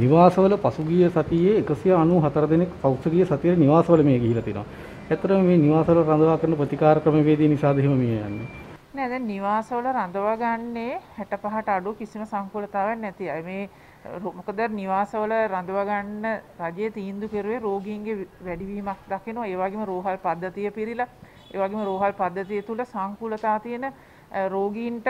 නිවාසවල පසුගිය සතියේ 194 දෙනෙක් පෞද්ගලික සතියේ නිවාසවල මේ ගිහිලා තිනවා. ඇත්තටම මේ නිවාසවල රඳවා කරන ප්‍රතිකාර ක්‍රමවේදී නිසාද එහෙම මේ යන්නේ? නෑ දැන් නිවාසවල රඳවා ගන්නේ 65ට අඩු කිසිම සංකූලතාවයක් නැති අය. මේ මොකද නිවාසවල රඳවා ගන්න රජයේ තීන්දුව කෙරුවේ රෝගීන්ගේ වැඩිවීමක් දකිනවා. ඒ වගේම රෝහල් පද්ධතිය පිරීලා, ඒ වගේම රෝහල් පද්ධතිය තුල සංකූලතා තියෙන රෝගීන්ට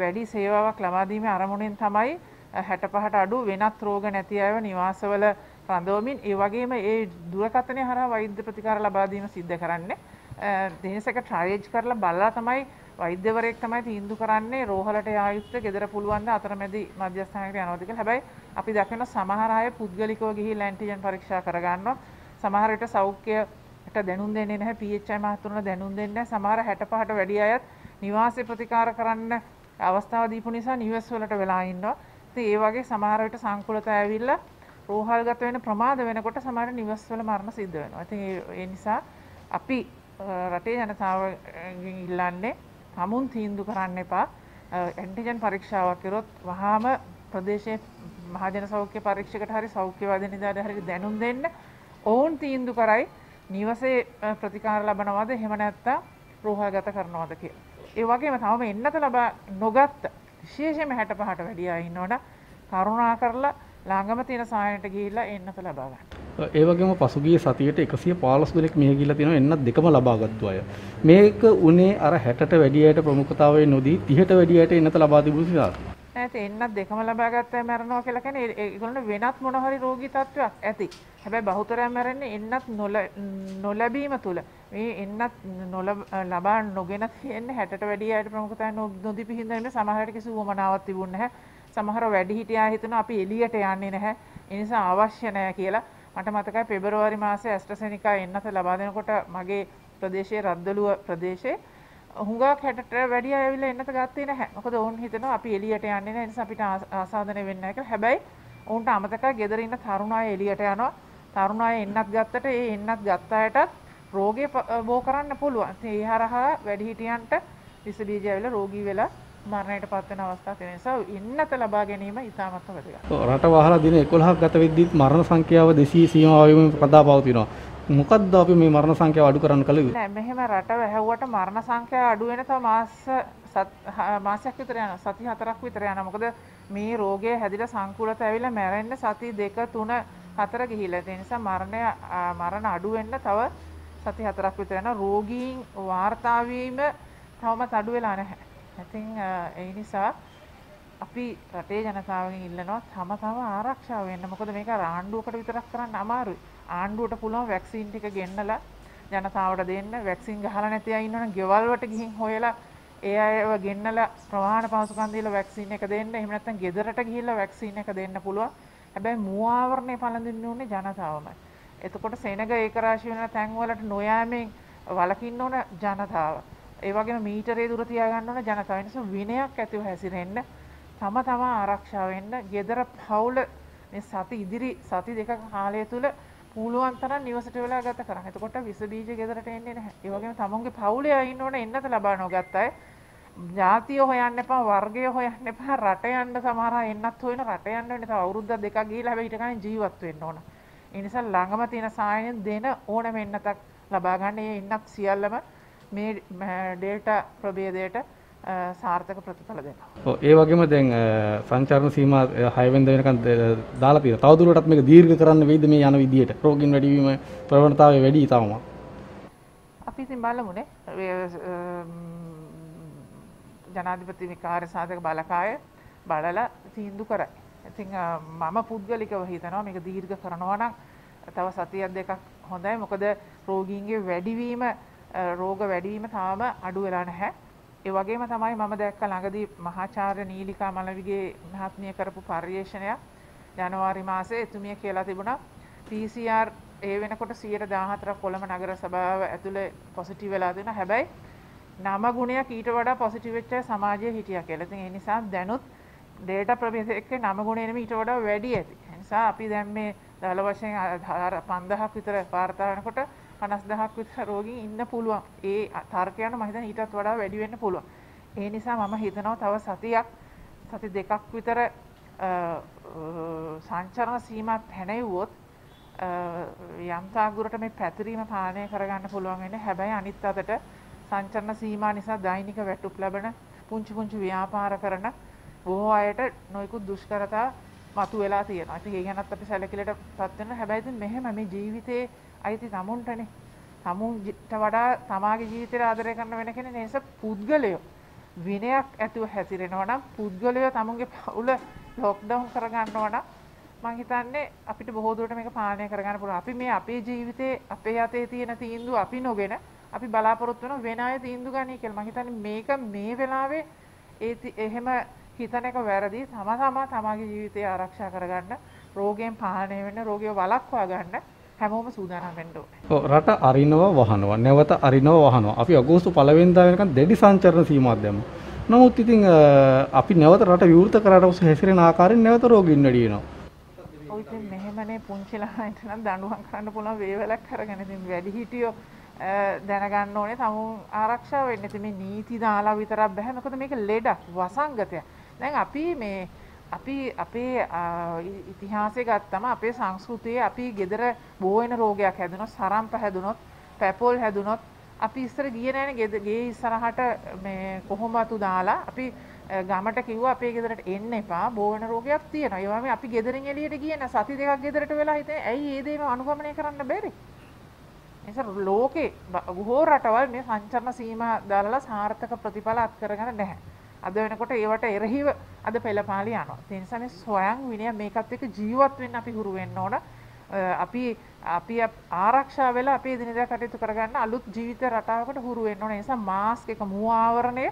වැඩි සේවාවක් ලබා දීමේ අරමුණෙන් තමයි 65ට අඩු වෙනත් රෝග නැති අයව නිවාසවල රඳවමින් ඒ වගේම ඒ දුරකථනය හරහා වෛද්‍ය ප්‍රතිකාර ලබා දීම සිද්ධ කරන්නේ. දෙනසක ට්‍රයේජ් කරලා බලලා තමයි වෛද්‍යවරයෙක් තමයි තීන්දුව කරන්නේ රෝහලට යා යුත්තේ ගෙදර පුළුවන් ද අතරමැදි මධ්‍යස්ථානයකට යනවද කියලා. හැබැයි අපි දකින සමහර අය පුද්ගලිකව ගිහිල්ලා ඇන්ටිජන් පරීක්ෂා කරගන්නවා. සමහර විට සෞඛ්‍යයට දැනුම් දෙන්නේ නැහැ. PHI මහතුරුන දැනුම් දෙන්නේ නැහැ. සමහර 65ට වැඩි අයත් නිවාසය ප්‍රතිකාර කරන්න අවස්ථාව දීපු නිසා නිවෙස් වලට වෙලා ඉන්නවා. ඉතින් ඒ වගේ සමහර විට සංකුලතා ඇවිල්ලා රෝහල්ගත වෙන ප්‍රමාද වෙනකොට සමහර නිවෙස් වල මරණ සිද්ධ වෙනවා. ඉතින් ඒ නිසා අපි රටේ ජනතාවගෙන් ඉල්ලන්නේ තමුන් තීන්දුව කරන්න එපා. ඇන්ටිජන් පරීක්ෂාවක් කරොත් වහාම ප්‍රදේශයේ මහජන සෞඛ්‍ය පරීක්ෂකට හරි සෞඛ්‍යවාදී නිලධාරියට හරි දැනුම් දෙන්න. ඔවුන් තීන්දුව කරයි නිවසේ ප්‍රතිකාර ලබනවද එහෙම නැත්නම් රෝහල්ගත කරනවද කියලා. ඒ වගේම තවම එන්නත ලබා නොගත්ත විශේෂයෙන්ම 65ට වැඩි අය ඉන්නවනම් කරුණා කරලා ළඟම තියෙන සායනට ගිහිල්ලා එන්නත ලබා ගන්න. ඒ වගේම පසුගිය සතියට 115 දෙනෙක් මෙහෙ ගිහිල්ලා තියෙනවා එන්නත් දෙකම ලබාගත්තු අය. මේක උනේ අර 60ට වැඩි අයට ප්‍රමුඛතාවය නොදී 30ට වැඩි අයට එන්නත ලබා තිබුණු නිසා. නැත එන්නත් දෙකම ලබා ගත්තා මැරෙනවා කියලා කියන්නේ ඒගොල්ලෝ වෙනත් මොන හරි රෝගී තත්ත්වයක් ඇති. හැබැයි බහුතරයක් මැරෙන්නේ එන්නත් නොලැබීම තුල. මේ එන්නත් ලබා නොගෙන තියෙන්නේ 60ට වැඩි අයට ප්‍රමුඛතාවය නොදීපි හින්දා නෙමෙයි සමහරට කිසි වමනාවක් තිබුණේ නැහැ. සමහර වැඩි හිටියා හිතනවා අපි එළියට යන්නේ නැහැ. ඒ නිසා අවශ්‍ය නැහැ කියලා. මට මතකයි පෙබරවාරි මාසේ ඇස්ට්‍රසෙනිකා එන්නත ලබා දෙනකොට මගේ ප්‍රදේශයේ රද්දලුව ප්‍රදේශයේ හුඟක් හැටට වැඩි අය ඇවිල්ලා එන්නත ගත්තේ නැහැ. මොකද ඔවුන් හිතනවා අපි එළියට යන්නේ නැහැ. ඒ නිසා අපිට ආසාදනය වෙන්නේ නැහැ කියලා. හැබැයි ඔවුන්ට අමතකයි ගෙදර ඉන්න තරුණ අය එළියට යනවා. තරුණ අය එන්නත් ගත්තට ඒ එන්නත් ගත්ත අයටත් රෝගේ බෝ කරන්න පුළුවන්. ඒ හරහා වැඩිහිටියන්ට විස බීජ ඇවිල්ලා රෝගී වෙලා මරණයට පත්වෙන අවස්ථා තියෙන නිසා ඉන්නත ලබා ගැනීම ඉතාමත්ම වැදගත්. රට වහලා දින 11ක් ගත වෙද්දිත් මරණ සංඛ්‍යාව 200 සීමාව වෙමින් කතා පවතිනවා. මොකද්ද අපි මේ මරණ සංඛ්‍යාව අඩු කරන්න කළ යුත්තේ? නෑ මෙහෙම රට වැහැව්වට මරණ සංඛ්‍යාව අඩු වෙන තව මාස මාසයක් විතර යනවා. සති හතරක් විතර යනවා. මොකද මේ රෝගය හැදිලා සංකූලත ඇවිල්ලා මැරෙන්න සති දෙක තුන හතර ගිහිල්ලා. ඒ නිසා මරණය මරණ අඩු වෙන්න තව සති හතරක් විතර යනවා. රෝගීන් වාර්තා වීම තවමත් අඩු වෙලා නැහැ. ඉතින් ඒ නිසා අපි රටේ ජනතාවගෙන් ඉල්ලනවා තම තම ආරක්ෂාව වෙන්න. මොකද මේක ආණ්ඩුවකට විතරක් කරන්න අමාරුයි. ආණ්ඩුවට පුළුවන් වැක්සින් ටික ගෙන්නලා ජනතාවට දෙන්න. වැක්සින් ගහලා නැති අය ඉන්නවනම් ගෙවල් වලට ගිහින් හොයලා ඒ අයව ගෙන්නලා ප්‍රමාණ පහසුකම් දීලා වැක්සින් එක දෙන්න. එහෙම නැත්නම් ගෙදරට ගිහිල්ලා වැක්සින් එක දෙන්න පුළුවන්. හැබැයි මූආවරණය පළඳින්න ඕනේ ජනතාවමයි. එතකොට සෙනග ඒකරාශී වෙන තැන් වලට නොයෑමෙන් වළකින්න ඕන ජනතාව. ඒ වගේම මීටරේ දුර තියාගන්න ඕන ජනතාව. නිසා විනයක් ඇතිව හැසිරෙන්න තම තම ආරක්ෂා වෙන්න. gedara පවුල මේ සති ඉදිරි සති දෙකක කාලය තුල පුළුවන් තරම් නිවසට වෙලා ගත කරන්න. එතකොට විස බීජ ගෙදරට එන්නේ නැහැ. ඒ වගේම තමුන්ගේ පවුලේ අය ඉන්න ඕනේ එන්නත ලබා නොගත්ත අය. ජාතිය හොයන්න එපා, වර්ගය හොයන්න එපා, රට යන්න සමහර අය එන්නත් හොයන රට යන්න වෙන්නේ තව අවුරුද්දක් දෙකක් ගිහිල්ලා හැබැයි ඊට කලින් ජීවත් වෙන්න ඕන. ඒ නිසා ළඟම තියෙන සායනෙන් දෙන ඕනම එන්නතක් ලබා ගන්න. ඒ එන්නත් සියල්ලම මේ ඩෙල්ටා ප්‍රභේදයට සාර්ථක ප්‍රතිඵල දෙනවා. ඔව් ඒ වගේම දැන් සංචාරණ සීමා 6 වෙනිදා වෙනකන් දාලා තියෙනවා. තවදුරටත් මේක දීර්ඝ කරන්න වෙයිද මේ යන විදියට? රෝගීන් වැඩිවීම ප්‍රවණතාවය වැඩි තාම. අපි ඉතින් බලමුනේ. ජනාධිපති කාර්ය සාධක බලකාය බලලා තීන්දුව කරයි. ඉතින් මම පුද්ගලිකව හිතනවා මේක දීර්ඝ කරනවා නම් තව සතියක් දෙකක් හොඳයි. මොකද රෝගීන්ගේ වැඩිවීම රෝග වැඩිවීම තාම අඩු වෙලා නැහැ. ඒ වගේම තමයි මම දැක්ක ළඟදී මහාචාර්ය නීලිකා මලවිගේ මහත්මිය කරපු පර්යේෂණයක් ජනවාරි මාසේ එතුමිය කියලා තිබුණා PCR ඒ වෙනකොට 114ක් කොළඹ නගර සභාව ඇතුලේ පොසිටිව් වෙලා තියෙනවා. හැබැයි නම ගුණයක් ඊට වඩා පොසිටිව් වෙච්ච සමාජයේ හිටියා කියලා. ඉතින් ඒ නිසා දැනුත් ඩේටා ප්‍රභේද එක්ක නම ගුණය නෙමෙයි ඊට වඩා වැඩි ඇති. ඒ නිසා අපි දැන් මේ දහල වශයෙන් 5000ක් විතර වාර්තා වෙනකොට 50000ක් විතර රෝගීන් ඉන්න පුළුවන්. ඒ තර්කයන් මම හිතන්නේ ඊටත් වඩා වැඩි වෙන්න පුළුවන්. ඒ නිසා මම හිතනවා තව සතියක් සති දෙකක් විතර සංචරණ සීමා පැනෙව්වොත් යම්තාගුරට මේ පැතිරීම පාලනය කරගන්න පුළුවන් වෙන්නේ හැබැයි අනිත් අතට සංචරණ සීමා නිසා දෛනික වැටුප් ලැබෙන පුංචි පුංචි ව්‍යාපාර කරන බොහෝ අයට නොයෙකුත් දුෂ්කරතා මතු වෙලා තියෙනවා. ඉතින් ඒ ගැනත් අපි සැලකිලිටපත් වෙනවා. හැබැයි ඉතින් මෙහෙම මේ ජීවිතේ අයිති තමුන්ටනේ. තමුන්ට වඩා තමාගේ ජීවිතේ ආදරය කරන වෙන කෙනෙක් නේස පුද්ගලයෝ විනයක් ඇතුව හැසිරෙනවා නම් පුද්ගලයෝ තමුන්ගේ පවුල ලොක්ඩවුන් කරගන්නවා නම් මං හිතන්නේ අපිට බොහෝ දුරට මේක පාලනය කරගන්න පුළුවන්. අපි මේ අපේ ජීවිතේ අපේ අතේ තියෙන තීන්දුව අපි නොගෙන අපි බලාපොරොත්තු වෙන වෙන අය තීන්දුව ගන්නයි කියලා. මං හිතන්නේ මේක මේ වෙලාවේ ඒ එහෙම හිතන එක වැරදි. තම තමා තමාගේ ජීවිතය ආරක්ෂා කරගන්න, රෝගයෙන් පාලනය වෙන්න, රෝගය වළක්වා ගන්න හැමෝම සූදානම් වෙන්න ඕනේ. රට අරිනවා වහනවා, නැවත අරිනවා වහනවා. අපි අගෝස්තු පළවෙනිදා වෙනකන් දැඩි සංචරණ සීමාවක් දැම්මා. නමුත් ඉතින් අපි නැවත රට විවෘත කරාට පස්සේ හැසිරෙන ආකාරයෙන් නැවත රෝගීන් වැඩි වෙනවා. ඔය ඉතින් මෙහෙමනේ පුංචි ළමයින්ට නම් දඬුවම් කරන්න පුළුවන් වේවලක් අරගෙන ඉතින් වැඩි හිටියෝ දැනගන්න ඕනේ තමුන් ආරක්ෂා වෙන්න. ඉතින් මේ නීති දාලා විතරක් බෑ. මොකද මේක ලෙඩක්, වසංගතයක්. දැන් අපි මේ අපි අපේ ඉතිහාසය ගත්තම අපේ සංස්කෘතියේ අපි ගෙදර බෝ වෙන රෝගයක් හැදුනොත් සරම්ප හැදුනොත් පැපොල් හැදුනොත් අපි ඉස්සර ගියේ නෑනේ ගේ ඉස්සරහට මේ කොහොමතු දාලා අපි ගමට කිව්වා අපේ ගෙදරට එන්න එපා බෝ වෙන රෝගයක් තියෙනවා. ඒ වගේම අපි ගෙදරින් එළියට ගියේ නැ සති දෙකක් ගෙදරට වෙලා හිතේ ඇයි ඒ දේම අනුගමනය කරන්න බැරි? නිසා ලෝකේ බොහෝ රටවල් මේ සංචරණ සීමා දාලා සාර්ථක ප්‍රතිඵල අත් කරගෙන නැහැ. අද වෙනකොට ඒවට එරෙහිව අද පෙළපාලි යනවා. ඒ නිසා මේ ස්වයං විනය මේකත් එක්ක ජීවත් වෙන්න අපි හුරු වෙන්න ඕන. අපි අපි ආරක්ෂා වෙලා අපේ දිනදා කටයුතු කරගන්න අලුත් ජීවිත රටාවකට හුරු වෙන්න ඕන. ඒ නිසා මාස්ක් එක මූ ආවරණය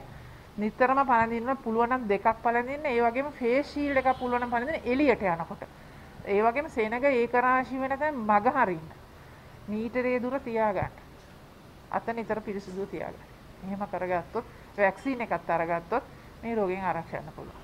නිතරම පළඳින්න පුළුවන් නම් දෙකක් පළඳින්න. ඒ වගේම ෆේස් ෂීල්ඩ් එකක් පුළුවන් නම් පළඳින්න එළියට යනකොට. ඒ වගේම සෙනග ඒකරාශී වෙන තැන් මග හරින්න. මීටරේ දුර තියාගන්න. අත නිතර පිරිසිදු තියාගන්න. එහෙම කරගත්තොත් වැක්සීන එකත් අරගත්තොත් මේ රෝගෙන් ආරක්ෂා වෙන්න පුළුවන්.